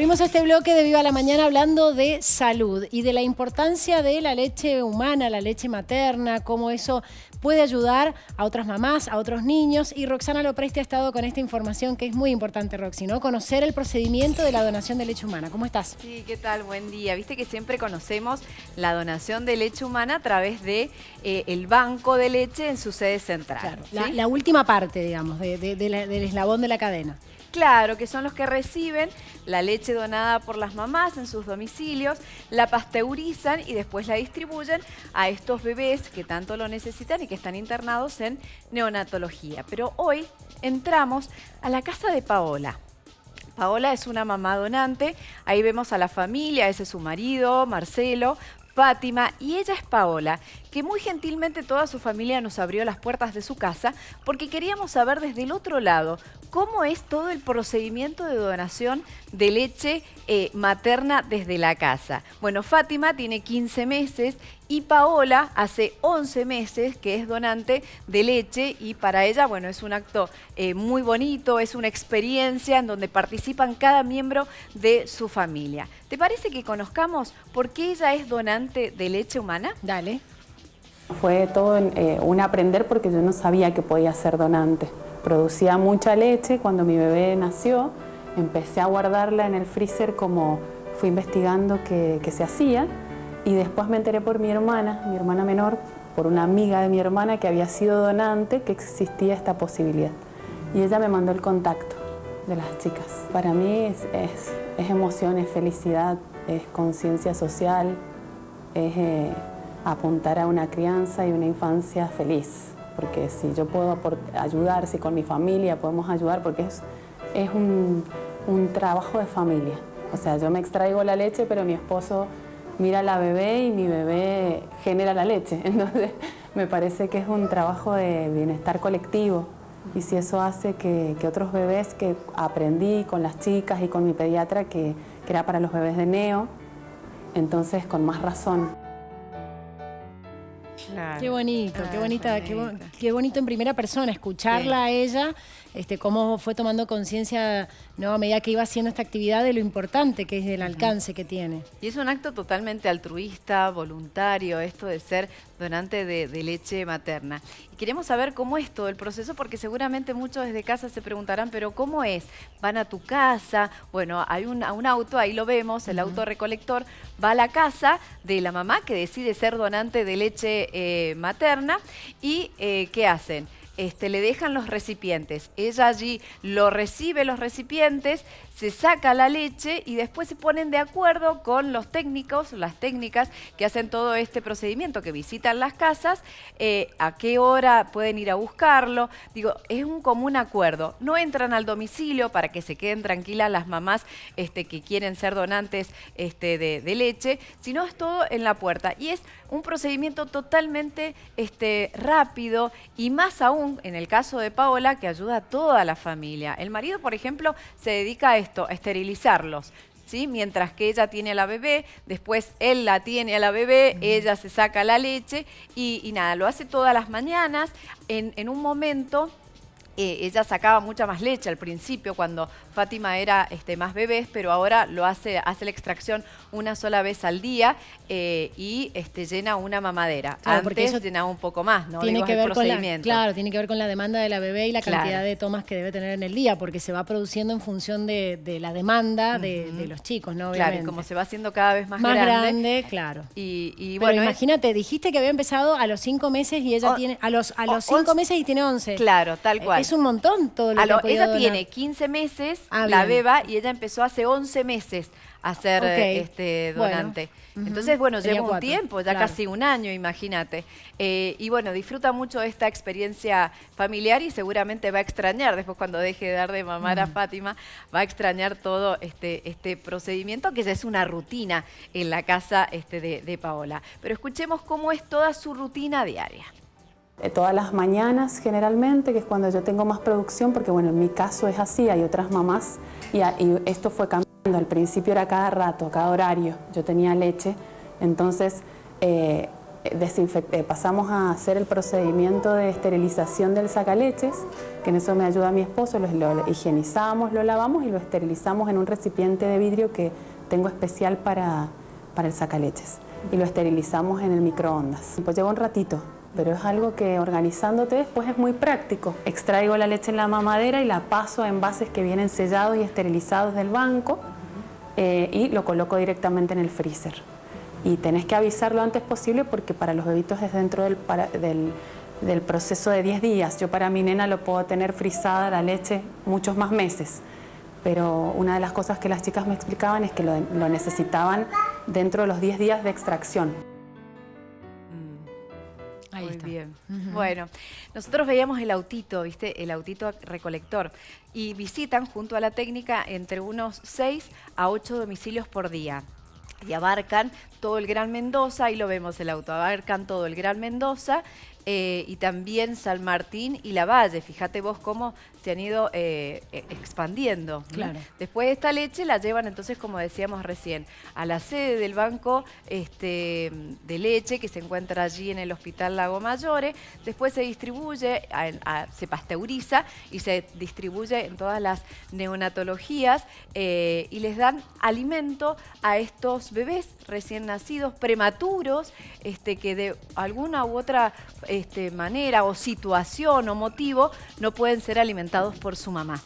Abrimos este bloque de Viva la Mañana hablando de salud y de la importancia de la leche humana, la leche materna, cómo eso puede ayudar a otras mamás, a otros niños. Y Roxana Lopresti ha estado con esta información que es muy importante, Roxy, ¿no? Conocer el procedimiento de la donación de leche humana. ¿Cómo estás? Sí, ¿qué tal? Buen día. Viste que siempre conocemos la donación de leche humana a través de eh, el banco de leche en su sede central. Claro, la, última parte, digamos, del eslabón de la cadena. Claro, que son los que reciben la leche donada por las mamás en sus domicilios, la pasteurizan y después la distribuyen a estos bebés que tanto lo necesitan y que están internados en neonatología. Pero hoy entramos a la casa de Paola. Paola es una mamá donante, ahí vemos a la familia, ese es su marido, Marcelo, Fátima y ella es Paola, que muy gentilmente toda su familia nos abrió las puertas de su casa porque queríamos saber desde el otro lado cómo es todo el procedimiento de donación de leche eh, materna desde la casa. Bueno, Fátima tiene 15 meses y Paola hace 11 meses que es donante de leche y para ella, bueno, es un acto eh, muy bonito, es una experiencia en donde participan cada miembro de su familia. ¿Te parece que conozcamos por qué ella es donante de leche humana? Dale. Fue todo eh, un aprender porque yo no sabía que podía ser donante. Producía mucha leche cuando mi bebé nació, empecé a guardarla en el freezer como fui investigando qué se hacía y después me enteré por mi hermana, mi hermana menor, por una amiga de mi hermana que había sido donante, que existía esta posibilidad. Y ella me mandó el contacto de las chicas. Para mí es, es, emoción, es felicidad, es conciencia social, es eh, apuntar a una crianza y una infancia feliz. Porque si yo puedo ayudar, si con mi familia podemos ayudar, porque es, es un, un trabajo de familia. O sea, yo me extraigo la leche, pero mi esposo mira a la bebé y mi bebé genera la leche. Entonces, me parece que es un trabajo de bienestar colectivo. Y si eso hace que, otros bebés que aprendí con las chicas y con mi pediatra, que, que era para los bebés de neo, entonces con más razón. qué bonito, qué bonita, qué, bonito en primera persona escucharla a ella este, cómo fue tomando conciencia ¿no? a medida que iba haciendo esta actividad de lo importante que es el alcance que tiene. Y es un acto totalmente altruista, voluntario, esto de ser donante de, leche materna. Y queremos saber cómo es todo el proceso, porque seguramente muchos desde casa se preguntarán, pero ¿cómo es? ¿Van a tu casa? Bueno, hay un, auto, ahí lo vemos, el auto recolector, va a la casa de la mamá que decide ser donante de leche eh, materna y eh, ¿qué hacen? Este, le dejan los recipientes. Ella allí lo recibe los recipientes, se saca la leche y después se ponen de acuerdo con los técnicos, las técnicas que hacen todo este procedimiento, que visitan las casas, eh, a qué hora pueden ir a buscarlo. Digo, es un común acuerdo. No entran al domicilio para que se queden tranquilas las mamás este, que quieren ser donantes este, de, leche, sino es todo en la puerta. Y es un procedimiento totalmente este, rápido y más aún en el caso de Paola que ayuda a toda la familia. El marido, por ejemplo, se dedica a esto a esterilizarlos. ¿Sí? Mientras que ella tiene a la bebé, después él la tiene a la bebé, ella se saca la leche y, nada, lo hace todas las mañanas. En, en un momento eh, ella sacaba mucha más leche al principio cuando Fátima era este, más bebés, pero ahora lo hace, hace la extracción una sola vez al día eh, y este, llena una mamadera. Antes porque eso llenaba un poco más, ¿no? Tiene que ver con la, claro, tiene que ver con la demanda de la bebé y la cantidad de tomas que debe tener en el día, porque se va produciendo en función de, la demanda de, los chicos, ¿no? Claro, y como se va haciendo cada vez más, más grande. claro. Y, bueno, imagínate, dijiste que había empezado a los cinco meses y ella tiene a los a los cinco meses y tiene once. Claro, tal cual. Es un montón todo lo que Ella tiene 15 meses Ah, la beba y ella empezó hace 11 meses a ser este, donante. Entonces, bueno, lleva un tiempo, ya casi un año, imagínate. Eh, y bueno, disfruta mucho esta experiencia familiar y seguramente va a extrañar, después cuando deje de dar de mamar a Fátima, va a extrañar todo este, este procedimiento que ya es una rutina en la casa este, de, de Paola. Pero escuchemos cómo es toda su rutina diaria. Todas las mañanas generalmente, que es cuando yo tengo más producción, porque bueno, en mi caso es así, hay otras mamás y, esto fue cambiando. Al principio era cada rato, cada horario, yo tenía leche, entonces eh, eh, pasamos a hacer el procedimiento de esterilización del sacaleches, que en eso me ayuda mi esposo, lo, lo higienizamos, lo lavamos y lo esterilizamos en un recipiente de vidrio que tengo especial para, para el sacaleches. Y lo esterilizamos en el microondas. Pues lleva un ratito, pero es algo que organizándote después es muy práctico. Extraigo la leche en la mamadera y la paso a envases que vienen sellados y esterilizados del banco eh, y lo coloco directamente en el freezer. Y tenés que avisar lo antes posible porque para los bebitos es dentro del, del, proceso de 10 días. Yo para mi nena lo puedo tener frisada la leche muchos más meses. Pero una de las cosas que las chicas me explicaban es que lo, necesitaban dentro de los 10 días de extracción. Muy bien. Bueno, nosotros veíamos el autito, ¿viste? El autito recolector. Y visitan junto a la técnica entre unos 6 a 8 domicilios por día y abarcan todo el Gran Mendoza, y lo vemos el auto, abarcan todo el Gran Mendoza eh, y también San Martín y La Valle. Fíjate vos cómo se han ido eh, e, expandiendo. Claro. Después de esta leche la llevan entonces, como decíamos recién, a la sede del banco este, de leche que se encuentra allí en el Hospital Lago Mayore. Después se distribuye, se pasteuriza y se distribuye en todas las neonatologías eh, y les dan alimento a estos bebés recién nacidos, prematuros, este, que de alguna u otra este, manera o situación o motivo no pueden ser alimentados por su mamá.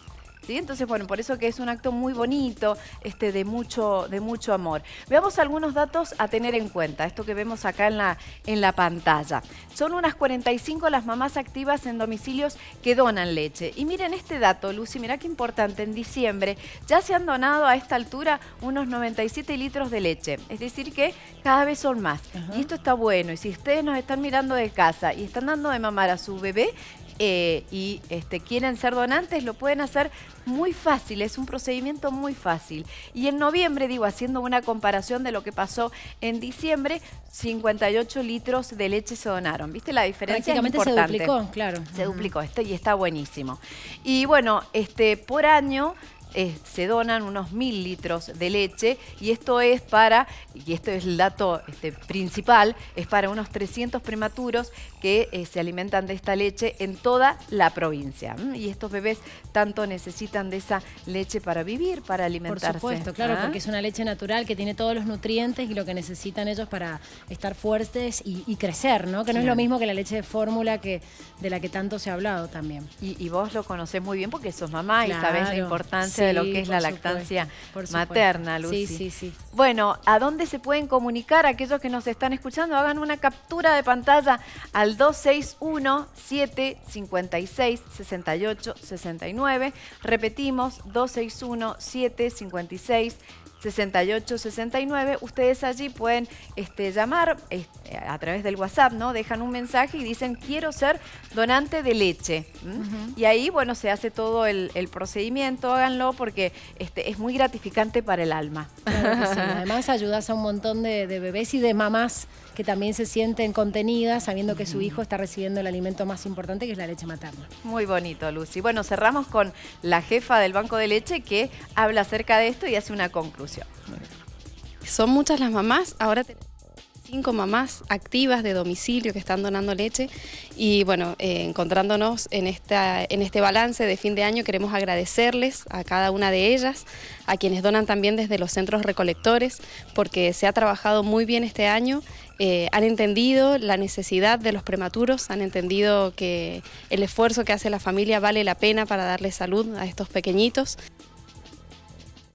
Entonces, bueno, por eso que es un acto muy bonito, este, de, mucho, de mucho amor. Veamos algunos datos a tener en cuenta, esto que vemos acá en la, en la pantalla. Son unas 45 las mamás activas en domicilios que donan leche. Y miren este dato, Lucy, mira qué importante, en diciembre ya se han donado a esta altura unos 97 litros de leche. Es decir que cada vez son más. Y esto está bueno. Y si ustedes nos están mirando de casa y están dando de mamar a su bebé, eh, y este, quieren ser donantes, lo pueden hacer muy fácil, es un procedimiento muy fácil. Y en noviembre, digo, haciendo una comparación de lo que pasó en diciembre, 58 litros de leche se donaron. ¿Viste la diferencia? Prácticamente se duplicó, claro. Se duplicó, este, y está buenísimo. Y bueno, este, por año eh, se donan unos mil litros de leche y esto es para, y esto es el dato este, principal, es para unos 300 prematuros que eh, se alimentan de esta leche en toda la provincia. Y estos bebés tanto necesitan de esa leche para vivir, para alimentarse. Por supuesto, claro, ¿Ah? porque es una leche natural que tiene todos los nutrientes y lo que necesitan ellos para estar fuertes y, crecer, ¿no? Que no es lo mismo que la leche de fórmula que de la que tanto se ha hablado también. Y, vos lo conocés muy bien porque sos mamá y sabés la importancia de lo que es la lactancia materna, Lucy. Sí, sí, sí. Bueno, ¿a dónde se pueden comunicar aquellos que nos están escuchando? Hagan una captura de pantalla al 261-756-68-69. Repetimos, 261-756 6869. Ustedes allí pueden este, llamar este, a través del WhatsApp, ¿no? Dejan un mensaje y dicen quiero ser donante de leche. Y ahí, bueno, se hace todo el, procedimiento, háganlo porque este, es muy gratificante para el alma. Además ayudas a un montón de, de bebés y de mamás que también se sienten contenidas sabiendo que su hijo está recibiendo el alimento más importante que es la leche materna. Muy bonito, Lucy. Bueno, cerramos con la jefa del Banco de Leche que habla acerca de esto y hace una conclusión. Son muchas las mamás, ahora tenemos cinco mamás activas de domicilio que están donando leche y bueno, eh, encontrándonos en, esta, en este balance de fin de año queremos agradecerles a cada una de ellas, a quienes donan también desde los centros recolectores porque se ha trabajado muy bien este año, eh, han entendido la necesidad de los prematuros, han entendido que el esfuerzo que hace la familia vale la pena para darle salud a estos pequeñitos.